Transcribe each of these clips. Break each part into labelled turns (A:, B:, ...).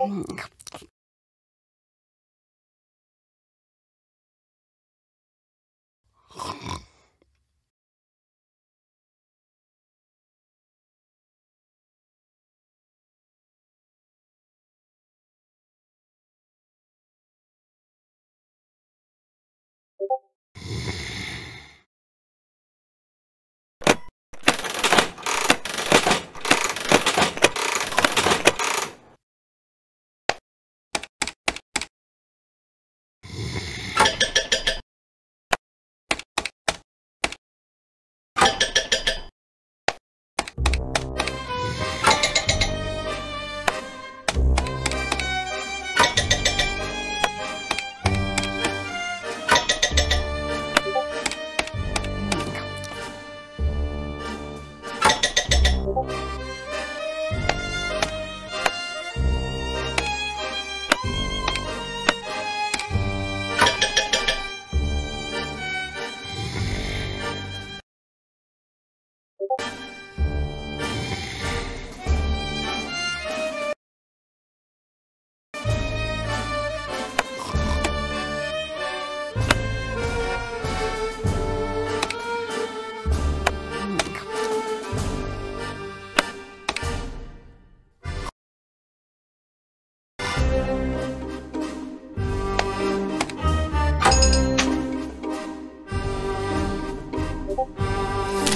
A: うん。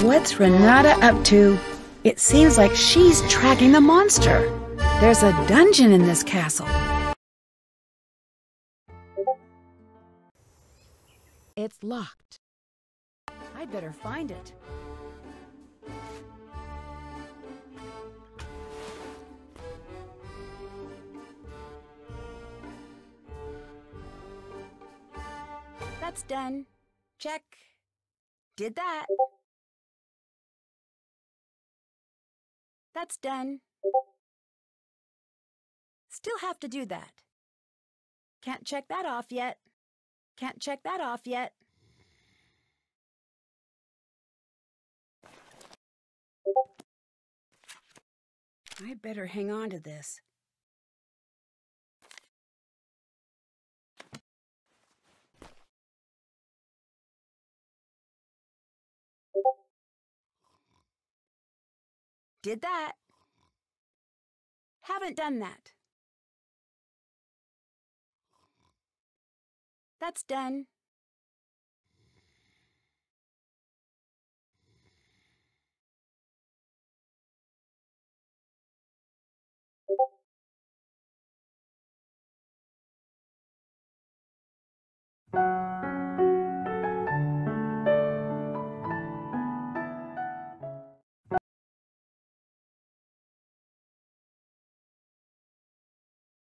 A: What's Renate up to? It seems like she's tracking the monster. There's a dungeon in this castle. It's locked. I'd better find it. That's done. Check. Did that. That's done. Still have to do that. Can't check that off yet. Can't check that off yet. I better hang on to this. Did that. Haven't done that. That's done.